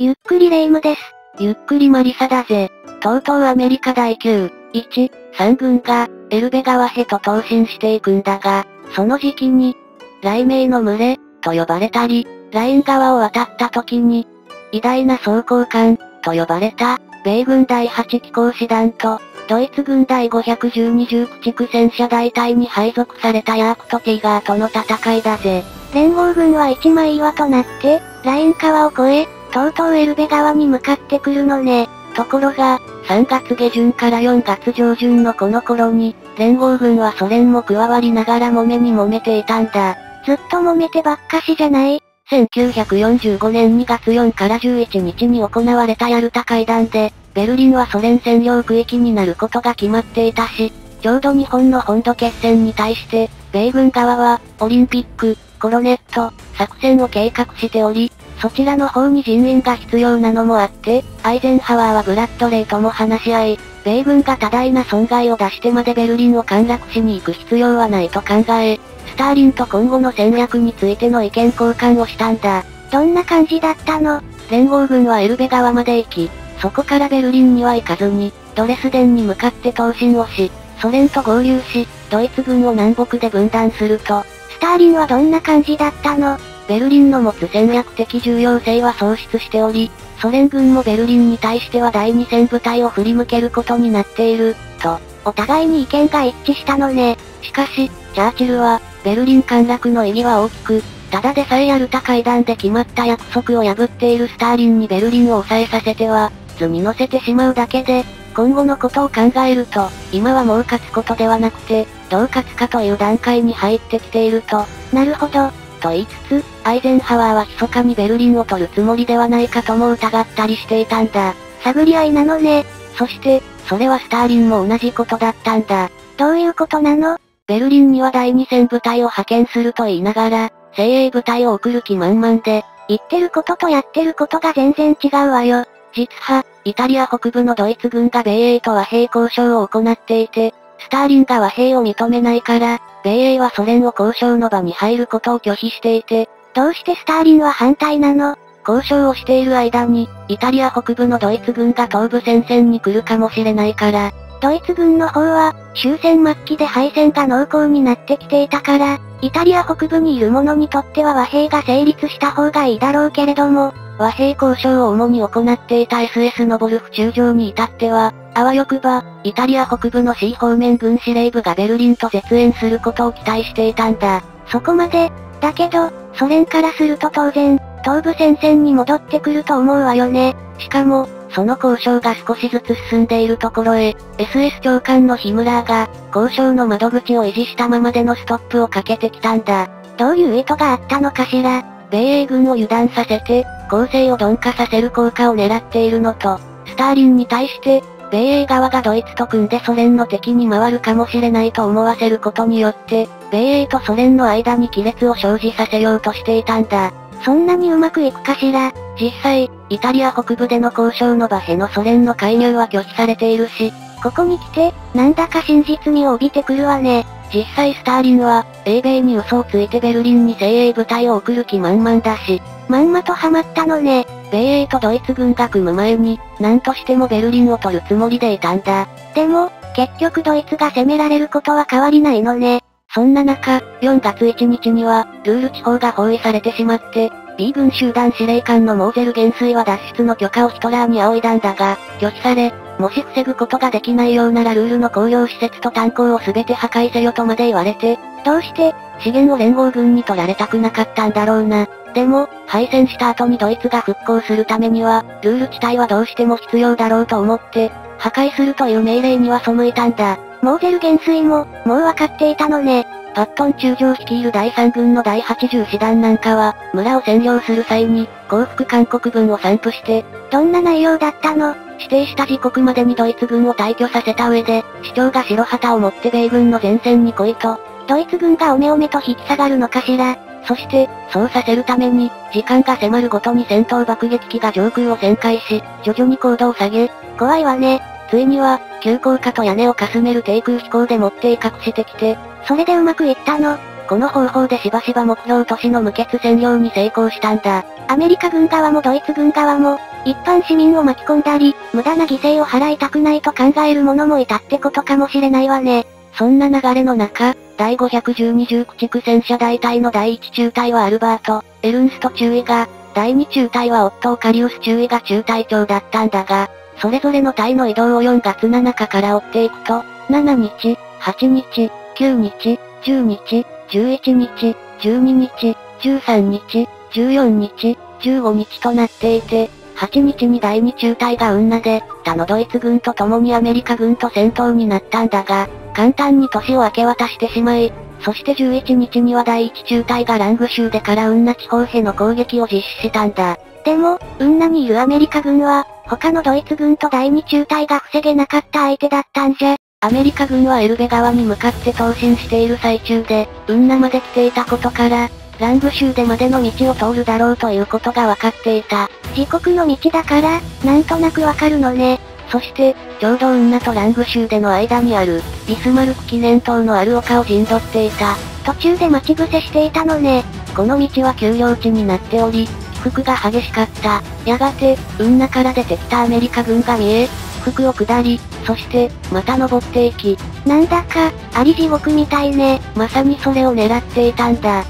ゆっくりレ夢ムです。ゆっくりマリサだぜ。とうとうアメリカ第9、1、3軍が、エルベ川へと東進していくんだが、その時期に、雷鳴の群れ、と呼ばれたり、ライン川を渡った時に、偉大な装甲艦、と呼ばれた、米軍第8機構師団と、ドイツ軍第512重駆逐戦車大隊に配属されたヤークとティガーとの戦いだぜ。連合軍は一枚岩となって、ライン川を越え、とうとうエルベ川に向かってくるのね。ところが、3月下旬から4月上旬のこの頃に、連合軍はソ連も加わりながら揉めに揉めていたんだ。ずっと揉めてばっかしじゃない？1945年2月4から11日に行われたヤルタ会談で、ベルリンはソ連占領区域になることが決まっていたし、ちょうど日本の本土決戦に対して、米軍側は、オリンピック、コロネット、作戦を計画しており、そちらの方に人員が必要なのもあって、アイゼンハワーはブラッドレーとも話し合い、米軍が多大な損害を出してまでベルリンを陥落しに行く必要はないと考え、スターリンと今後の戦略についての意見交換をしたんだ。どんな感じだったの？連合軍はエルベ川まで行き、そこからベルリンには行かずに、ドレスデンに向かって東進をし、ソ連と合流し、ドイツ軍を南北で分断すると、スターリンはどんな感じだったの？ベルリンの持つ戦略的重要性は喪失しており、ソ連軍もベルリンに対しては第二戦部隊を振り向けることになっている、と、お互いに意見が一致したのね。しかし、チャーチルは、ベルリン陥落の意義は大きく、ただでさえやる他会談で決まった約束を破っているスターリンにベルリンを抑えさせては、図に乗せてしまうだけで、今後のことを考えると、今はもう勝つことではなくて、どう勝つかという段階に入ってきていると、なるほど、と言いつつ、アイゼンハワーは密かにベルリンを取るつもりではないかとも疑ったりしていたんだ。探り合いなのね。そして、それはスターリンも同じことだったんだ。どういうことなの？ベルリンには第二戦部隊を派遣すると言いながら、精鋭部隊を送る気満々で、言ってることとやってることが全然違うわよ。実は、イタリア北部のドイツ軍が米英と和平交渉を行っていて、スターリンが和平を認めないから、米英はソ連を交渉の場に入ることを拒否していて、どうしてスターリンは反対なの？交渉をしている間に、イタリア北部のドイツ軍が東部戦線に来るかもしれないから、ドイツ軍の方は、終戦末期で敗戦が濃厚になってきていたから、イタリア北部にいる者にとっては和平が成立した方がいいだろうけれども、和平交渉を主に行っていた SS ノボルフ中将に至っては、あわよくば、イタリア北部の C 方面軍司令部がベルリンと絶縁することを期待していたんだ。そこまで、だけど、ソ連からすると当然、東部戦線に戻ってくると思うわよね。しかも、その交渉が少しずつ進んでいるところへ、SS 長官のヒムラーが、交渉の窓口を維持したままでのストップをかけてきたんだ。どういう意図があったのかしら米英軍を油断させて、攻勢を鈍化させる効果を狙っているのと、スターリンに対して、米英側がドイツと組んでソ連の敵に回るかもしれないと思わせることによって、米英とソ連の間に亀裂を生じさせようとしていたんだ。そんなにうまくいくかしら実際、イタリア北部での交渉の場へのソ連の介入は拒否されているし、ここに来て、なんだか真実味を帯びてくるわね。実際スターリンは、英米に嘘をついてベルリンに精鋭部隊を送る気満々だし、まんまとハマったのね。米英とドイツ軍が組む前に、何としてもベルリンを取るつもりでいたんだ。でも、結局ドイツが攻められることは変わりないのね。そんな中、4月1日には、ルール地方が包囲されてしまって、B 軍集団司令官のモーゼル元帥は脱出の許可をヒトラーに仰いだんだが、拒否され、もし防ぐことができないようならルールの公用施設と炭鉱を全て破壊せよとまで言われて、どうして？資源を連合軍に取られたくなかったんだろうな。でも、敗戦した後にドイツが復興するためには、ルール地帯はどうしても必要だろうと思って、破壊するという命令には背いたんだ。モーゼル元帥も、もう分かっていたのね。パットン中将率いる第3軍の第80師団なんかは、村を占領する際に、降伏勧告文を散布して、どんな内容だったの？指定した時刻までにドイツ軍を退去させた上で、市長が白旗を持って米軍の前線に来いと、ドイツ軍がおめおめと引き下がるのかしら。そして、そうさせるために、時間が迫るごとに戦闘爆撃機が上空を旋回し、徐々に高度を下げ、怖いわね。ついには、急降下と屋根をかすめる低空飛行で持って威嚇してきて、それでうまくいったのこの方法でしばしば目標都市の無血占領に成功したんだ。アメリカ軍側もドイツ軍側も、一般市民を巻き込んだり、無駄な犠牲を払いたくないと考える者もいたってことかもしれないわね。そんな流れの中、第512重駆逐戦車大隊の第1中隊はアルバート、エルンスト中尉が、第2中隊はオットー・カリウス中尉が中隊長だったんだが、それぞれの隊の移動を4月7日から追っていくと、7日、8日、9日、10日、11日、12日、13日、14日、15日となっていて、8日に第2中隊が運ナで、他のドイツ軍と共にアメリカ軍と戦闘になったんだが、簡単に年を明け渡してしまい、そして11日には第1中隊がラング州でから運ナ地方への攻撃を実施したんだ。でも、運ナにいるアメリカ軍は、他のドイツ軍と第2中隊が防げなかった相手だったんじゃ。アメリカ軍はエルベ川に向かって東進している最中で、運ナまで来ていたことから、ラング州でまでの道を通るだろうということが分かっていた。自国の道だから、なんとなくわかるのね。そして、ちょうど運ナとラング州での間にある、ビスマルク記念塔のある丘を陣取っていた。途中で待ち伏せしていたのね。この道は丘陵地になっており、起伏が激しかった。やがて、運ナから出てきたアメリカ軍が見え、服を下り、そして、また登っていき。なんだか、あり地獄みたいね。まさにそれを狙っていたんだ。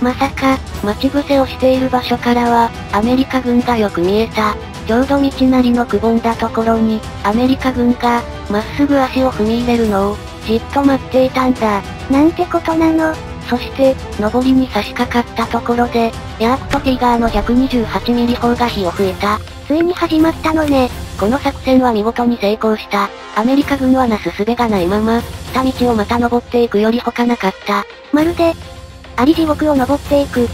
まさか、待ち伏せをしている場所からは、アメリカ軍がよく見えた。ちょうど道なりのくぼんだところに、アメリカ軍が、まっすぐ足を踏み入れるのを、じっと待っていたんだ。なんてことなの？そして、上りに差し掛かったところで、ヤークトティガーの 128mm 砲が火を吹いた。ついに始まったのね。この作戦は見事に成功した。アメリカ軍はなすすべがないまま、来た道をまた登っていくより他なかった。まるで、あり地獄を登っていく。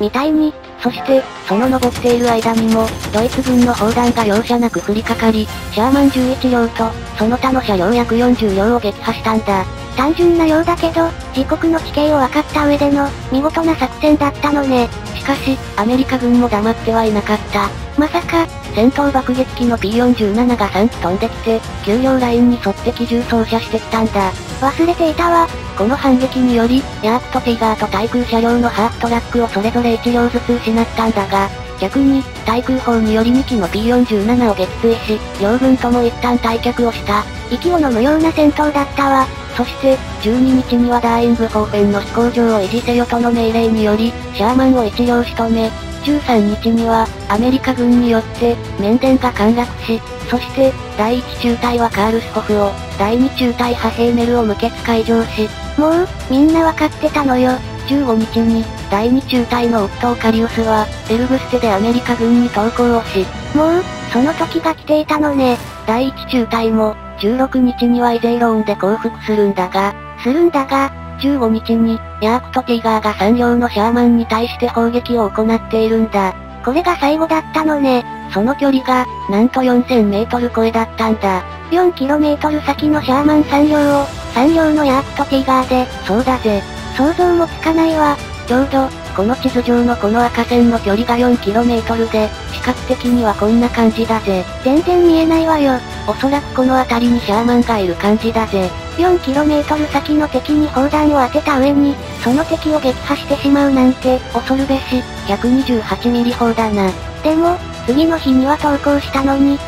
みたいに、そして、その登っている間にも、ドイツ軍の砲弾が容赦なく降りかかり、シャーマン11両と、その他の車両約40両を撃破したんだ。単純なようだけど、自国の地形を分かった上での、見事な作戦だったのね。しかし、アメリカ軍も黙ってはいなかった。まさか、戦闘爆撃機の P47 が3機飛んできて、給料ラインに沿って機銃操作してきたんだ。忘れていたわ。この反撃により、ヤークとティガーと対空車両のハーフトラックをそれぞれ1両ずつ失ったんだが、逆に、対空砲により2機の P47 を撃墜し、両軍とも一旦退却をした。息を飲むような戦闘だったわ。そして、12日にはダーイングホーフェンの飛行場を維持せよとの命令により、シャーマンを一両仕留め、13日には、アメリカ軍によって、面田が陥落し、そして、第1中隊はカールスホフを、第2中隊派ヘーメルを無血開場し、もう、みんなわかってたのよ。15日に、第2中隊のオットーカリウスは、エルブステでアメリカ軍に投降をし、もう、その時が来ていたのね。第1中隊も、16日にはイゼイローンで降伏するんだが、するんだが、15日に、ヤークとティガーが3両のシャーマンに対して砲撃を行っているんだ。これが最後だったのね。その距離が、なんと4000メートル超えだったんだ。4キロメートル先のシャーマン3両を、3両のヤークとティガーで、そうだぜ。想像もつかないわ。ちょうど、この地図上のこの赤線の距離が 4km で、視覚的にはこんな感じだぜ。全然見えないわよ。おそらくこの辺りにシャーマンがいる感じだぜ。4km 先の敵に砲弾を当てた上に、その敵を撃破してしまうなんて、恐るべし、128ミリ砲だな。でも、次の日には投降したのに。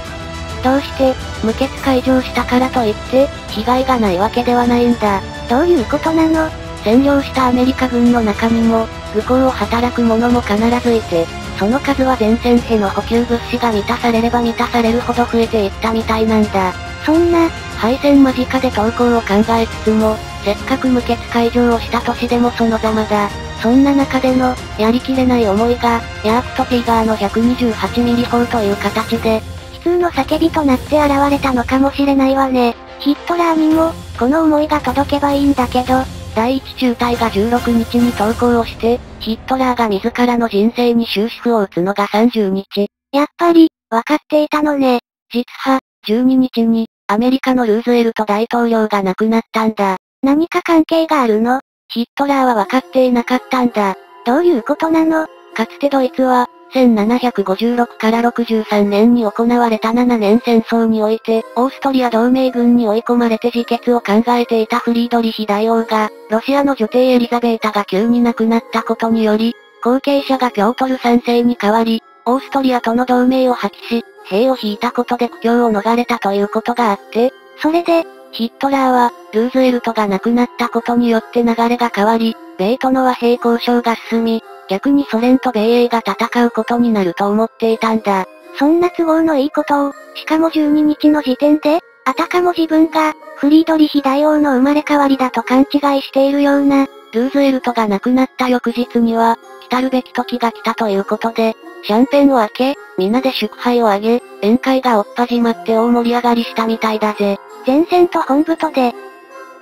どうして、無血解除したからといって、被害がないわけではないんだ。どういうことなの？占領したアメリカ軍の中にも、愚行を働く者も必ずいて、その数は前線への補給物資が満たされれば満たされるほど増えていったみたいなんだ。そんな、敗戦間近で投降を考えつつも、せっかく無血解除をした年でもそのざまだ。そんな中での、やりきれない思いが、ヤークトティガーの 128mm 砲という形で、悲痛の叫びとなって現れたのかもしれないわね。ヒットラーにも、この思いが届けばいいんだけど、第1中隊が16日に投降をして、ヒットラーが自らの人生に終止符を打つのが30日。やっぱり、わかっていたのね。実は、12日に、アメリカのルーズエルト大統領が亡くなったんだ。何か関係があるの？ヒットラーはわかっていなかったんだ。どういうことなの？かつてドイツは、1756から63年に行われた7年戦争において、オーストリア同盟軍に追い込まれて自決を考えていたフリードリヒ大王が、ロシアの女帝エリザベータが急に亡くなったことにより、後継者がピョートル3世に代わり、オーストリアとの同盟を破棄し、兵を引いたことで苦境を逃れたということがあって、それで、ヒットラーは、ルーズエルトが亡くなったことによって流れが変わり、米との和平交渉が進み、逆にソ連と米英が戦うことになると思っていたんだ。そんな都合のいいことを、しかも12日の時点で、あたかも自分が、フリードリヒ大王の生まれ変わりだと勘違いしているような。ルーズエルトが亡くなった翌日には、来たるべき時が来たということで、シャンペンを開け、皆で祝杯をあげ、宴会がおっ始まって大盛り上がりしたみたいだぜ。前線と本部とで、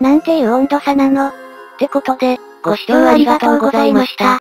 なんていう温度差なの？ってことで、ご視聴ありがとうございました。